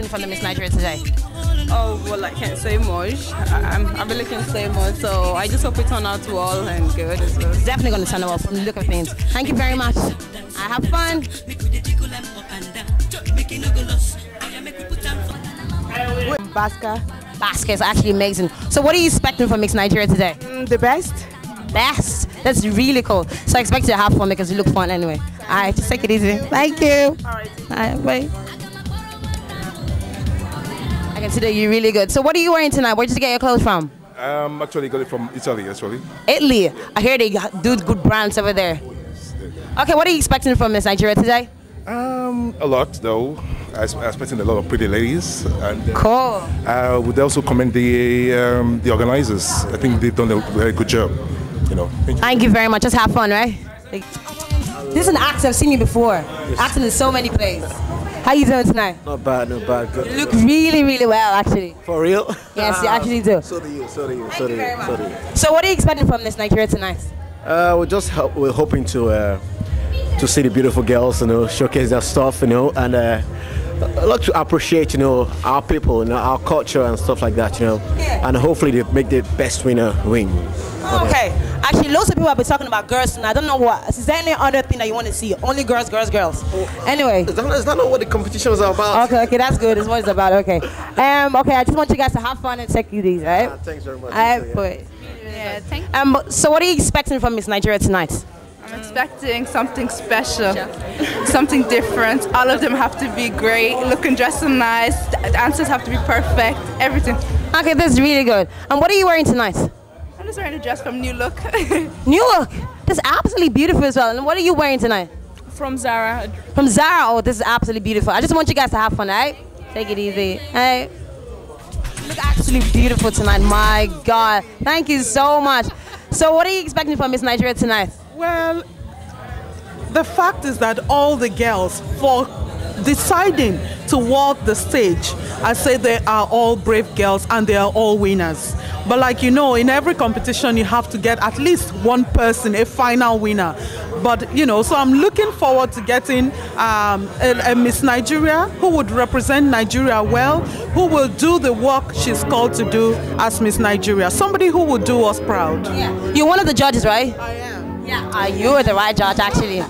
expecting from the Miss Nigeria today? Oh, well, I can't say much. I, I'm, I really can't say much, so I just hope it turn out well and good as well. Definitely going to turn out well from the look of things. Thank you very much. I have fun. Basca. Basket is actually amazing. So, what are you expecting from Miss Nigeria today? Mm, the best. Best. That's really cool. So, I expect you to have fun because you look fun anyway. All right, just take it easy. Thank you. All right. All right, bye. I can see that you're really good. So, what are you wearing tonight? Where did you get your clothes from? Um, actually got it from Italy, actually. Italy. I hear they got- do good brands over there. Okay, what are you expecting from Miss Nigeria today? Um, a lot though. I am expecting a lot of pretty ladies, and uh, Cool. I would also commend the um, the organizers. I think they've done a very good job. You know. Thank you. Thank you very much. Just have fun, right? Like- this is an actor. I've seen you before. Acting in so many plays. How you doing tonight? Not bad, not bad. Good. You look really, really well, actually. For real? Yes, you actually do. So do you, so do you, so do you, so do you. So, what are you expecting from this Nigeria tonight? Uh, we're just ho- we're hoping to uh, to see the beautiful girls, you know, showcase their stuff, you know, and uh, I like to appreciate, you know, our people, you know, our culture and stuff like that, you know, Yeah. and hopefully they make the best winner win. Okay. Actually, lots of people have been talking about girls and I don't know what. Is there any other thing that you want to see? Only girls, girls, girls. Anyway. Is that, is that not what the competition was about? Okay, okay, that's good. That's what it's about. Okay. Um, okay, I just want you guys to have fun and take you easy, right? Ah, thanks very much. I You too, yeah. put. Yeah, thank Um, so what are you expecting from Miss Nigeria tonight? I'm expecting something special, something different. All of them have to be great, looking, dressing nice. The answers have to be perfect. Everything. Okay, that's really good. And what are you wearing tonight? I'm just wearing a dress from New Look New look. This is absolutely beautiful as well. And what are you wearing tonight? from Zara. From Zara. Oh, this is absolutely beautiful. I just want you guys to have fun, alright? Take it easy. Hey. You look absolutely beautiful tonight. My God. Thank you so much. So, what are you expecting from Miss Nigeria tonight? Well, the fact is that all the girls, for deciding to walk the stage, I say they are all brave girls and they are all winners. But like you know, in every competition, you have to get at least one person, a final winner. But you know, so I'm looking forward to getting um, a, a Miss Nigeria who would represent Nigeria well, who will do the work she's called to do as Miss Nigeria. Somebody who will do us proud. You're one of the judges, right? I am. Yeah. Uh, you're the right judge, actually.